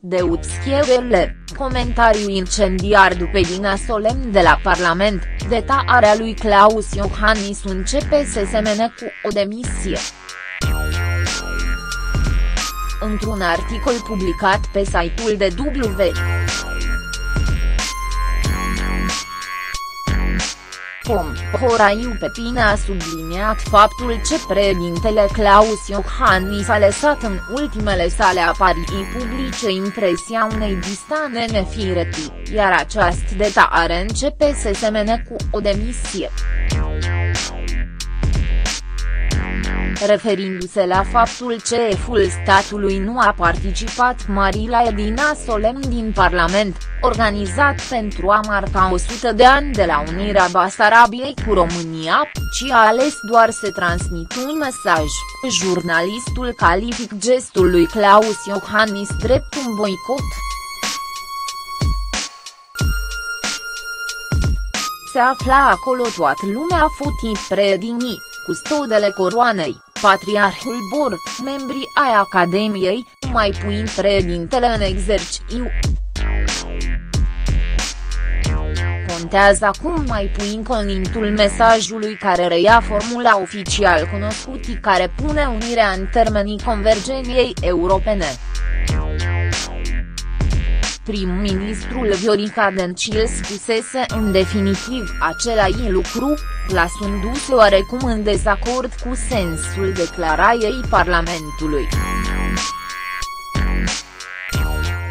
de Upschierele, comentariu incendiar după Dina Solemn de la Parlament, detarea lui Claus Iohannis începe să semene cu o demisie. Într-un articol publicat pe site-ul de W. Com, Horaiu Pepine a subliniat faptul ce președintele Claus Iohannis a lăsat în ultimele sale apariții publice impresia unei distane nefireti, iar această detare începe să semene cu o demisie. Referindu-se la faptul ce șeful statului nu a participat mari la Edina Solemn din Parlament, organizat pentru a marca 100 de ani de la unirea Basarabiei cu România, ci a ales doar să transmit un mesaj. Jurnalistul calific gestul lui Claus Iohannis drept un boicot. Se afla acolo toată lumea futii predinii, custodele coroanei, Patriarhul Bor, membrii ai Academiei, mai puin președintele în exercițiu. Contează acum mai puin conținitul mesajului care reia formula oficial cunoscută care pune unirea în termenii convergeniei europene prim-ministrul Viorica Dencil spusese în definitiv același lucru, plasându-se oarecum în dezacord cu sensul declarației Parlamentului.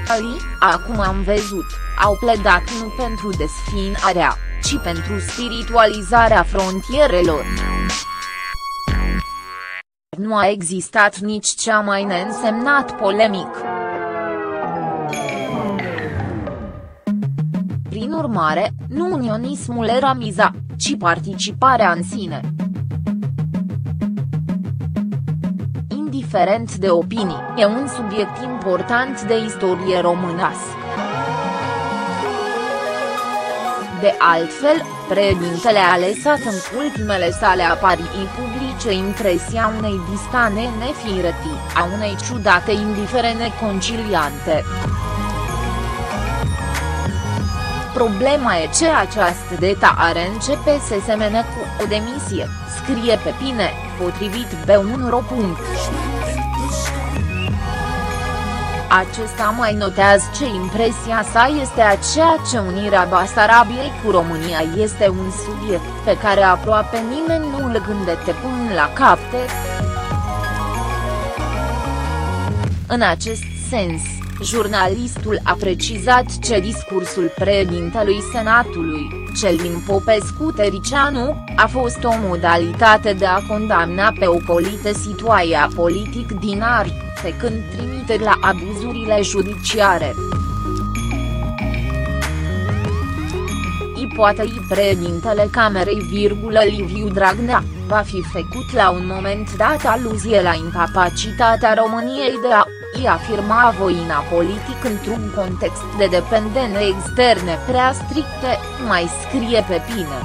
Ali, acum am văzut, au pledat nu pentru desfinarea, ci pentru spiritualizarea frontierelor. Nu a existat nici cea mai neînsemnat polemic. Prin urmare, nu unionismul era miza, ci participarea în sine. Indiferent de opinii, e un subiect important de istorie românească. De altfel, președintele a lăsat în ultimele sale apariții publice impresia unei distane nefireti, a unei ciudate indiferene conciliante. Problema e ce această detare începe să semene cu o demisie, scrie pe Pine, potrivit B1 Acesta mai notează ce impresia sa este aceea ce unirea Basarabiei cu România este un subiect pe care aproape nimeni nu îl gândește până la capte. În acest sens, Jurnalistul a precizat ce discursul președintelui Senatului, cel din Popescu-Tericianu, a fost o modalitate de a condamna pe ocolite situația politic din Ari, pe când trimite la abuzurile judiciare. Ipoatei președintele Camerei, virgulă Liviu Dragnea, va fi făcut la un moment dat aluzie la incapacitatea României de a i afirma voina politic într-un context de dependențe externe prea stricte, mai scrie pe Pine.